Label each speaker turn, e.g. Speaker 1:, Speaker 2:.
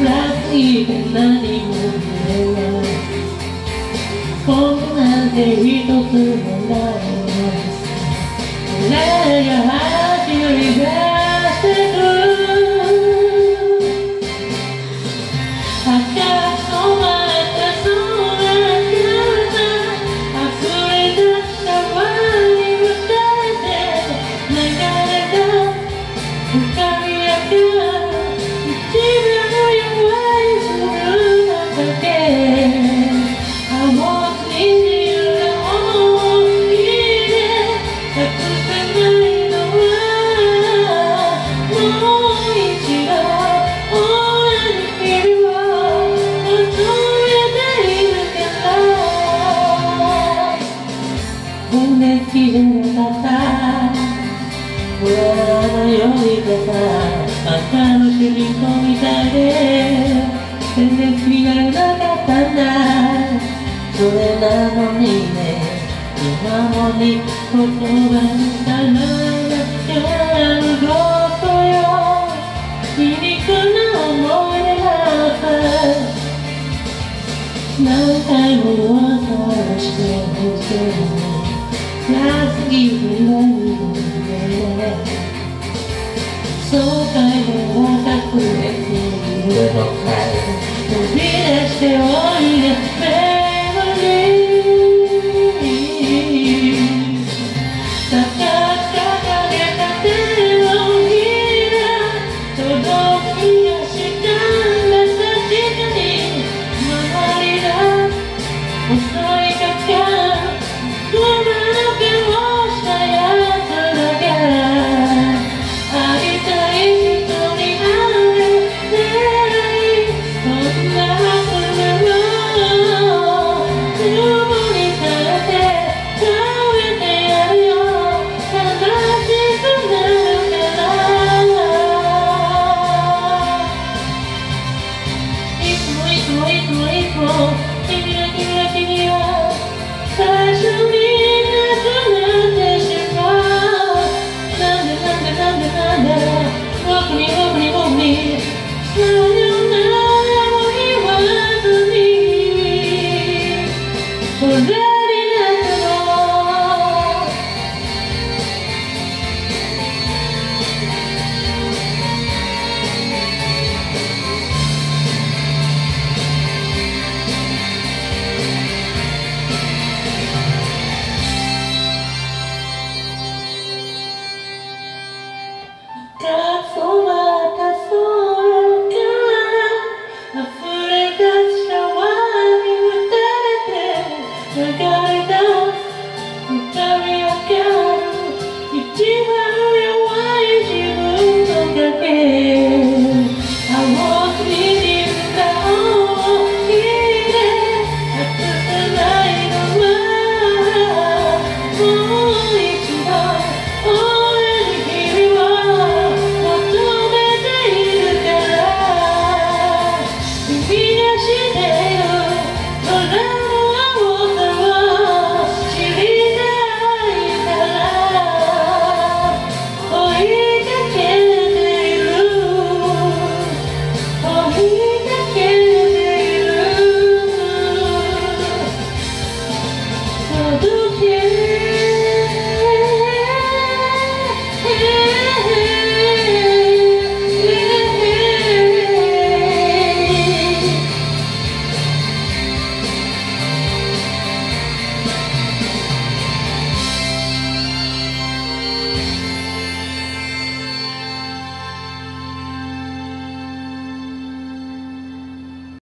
Speaker 1: ら君の横顔を探している何もないこんなんて一つもない誰が走り出してく赤染ました輪に打たれて流れ骨切れなかった不安な酔い方赤の主人公みたいで全然気がれなかったんだそれなのにね今もに言葉にさらなることよ皮肉な思い出があった何回も渡してみても安い未来でそうかいつ